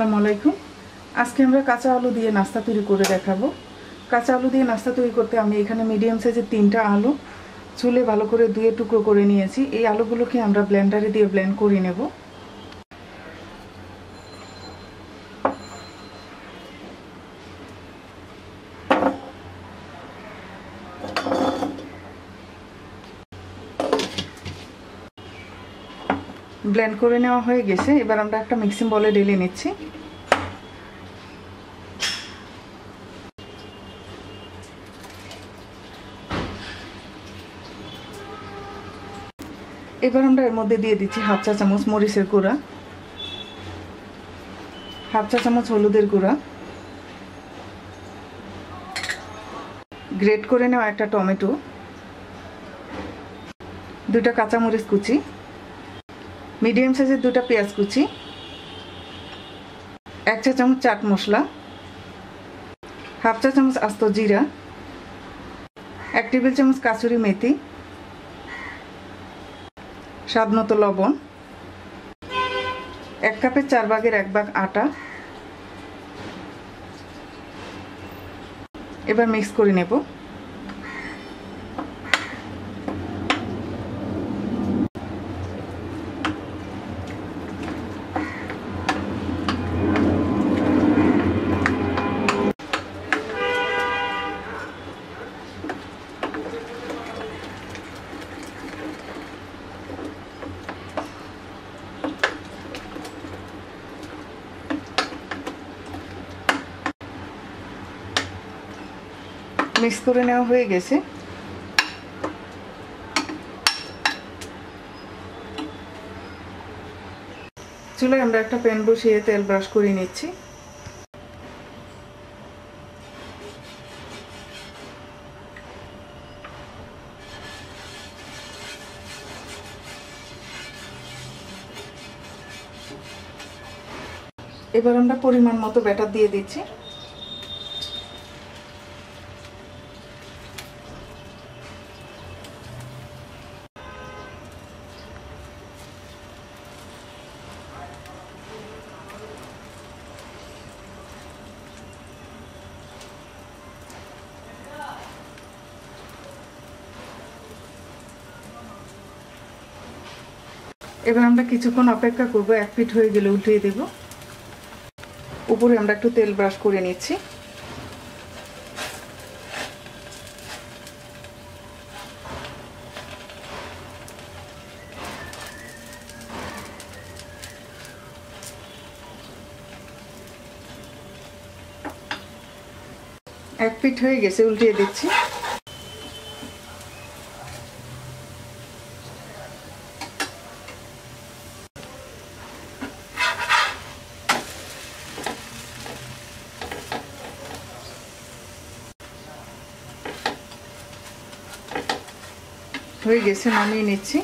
আসসালামু আলাইকুম। আজকে আমরা কাঁচা আলু দিয়ে নাস্তা তৈরি করে দেখাবো। কাঁচা আলু দিয়ে নাস্তা তৈরি করতে আমি এখানে মিডিয়াম সাইজের তিনটা আলু চুলে ভালো করে দুয়ে টুকরো করে নিয়েছি। এই আলুগুলোকে আমরা ব্লেন্ডারে দিয়ে ব্লেন্ড করে নেব। ব্লেন্ড করে নেওয়া হয়ে গেছে। এবার আমরা একটা মিক্সিং বলে ঢেলে নিচ্ছি। এবার আমরা এর মধ্যে দিয়ে দিচ্ছি হাফ চা চামচ মরিচের গুঁড়া, হাফ চা চামচ হলুদের গুঁড়া। গ্রেট করে নেওয়া একটা টমেটো দুটা কাঁচামরিচ কুচি। মিডিয়াম সাইজের দুটা পেঁয়াজ কুচি, এক চা চামচ চাট মশলা, হাফ চা চামচ আস্ত জিরা, এক টেবিল চামচ কাসুরি মেথি, স্বাদ মতো লবণ, এক কাপের চার ভাগের এক ভাগ আটা। এবার মিক্স করে নেব। মিক্স করে নেওয়া হয়ে গেছে। চুলায় আমরা একটা প্যান বসিয়ে তেল ব্রাশ করে নিচ্ছি। এবার আমরা পরিমাণ মতো ব্যাটার দিয়ে দিচ্ছি। এবার আমরা কিছুক্ষণ অপেক্ষা করব, এক পিঠ হয়ে গেলে উল্টিয়ে দেব। উপরে আমরা একটু তেল ব্রাশ করে নিচ্ছি। এক পিঠ হয়ে গেছে, উল্টিয়ে দিচ্ছি। হয়ে গেছে নামিয়ে নিচ্ছি।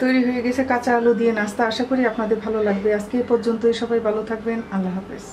তৈরি হয়ে গেছে কাঁচা আলু দিয়ে নাস্তা। আশা করি আপনাদের ভালো লাগবে। আজকে এ পর্যন্তই। সবাই ভালো থাকবেন। আল্লাহ হাফেজ।